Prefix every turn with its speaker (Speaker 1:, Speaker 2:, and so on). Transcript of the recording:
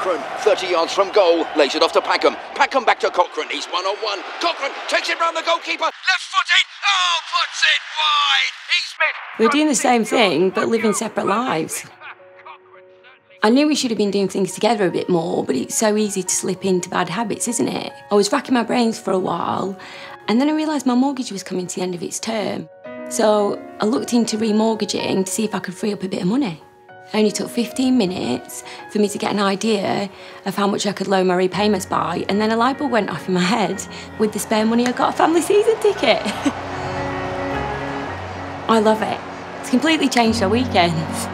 Speaker 1: Cochrane, 30 yards from goal, lays it off to Packham. Packham back to Cochrane, he's one on one. Cochrane takes it round the goalkeeper, left footed, oh, puts it wide. He's missed.
Speaker 2: We're doing the same thing, but living separate lives. I knew we should have been doing things together a bit more, but it's so easy to slip into bad habits, isn't it? I was racking my brains for a while, and then I realised my mortgage was coming to the end of its term. So I looked into remortgaging to see if I could free up a bit of money. It only took 15 minutes for me to get an idea of how much I could lower my repayments by, and then a light bulb went off in my head. With the spare money, I got a family season ticket. I love it. It's completely changed our weekends.